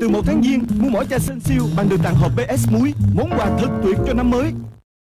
Từ 1 tháng Giêng, mua mỗi chai Sinh Siêu bằng được tặng hộp BS muối, món quà thật tuyệt cho năm mới.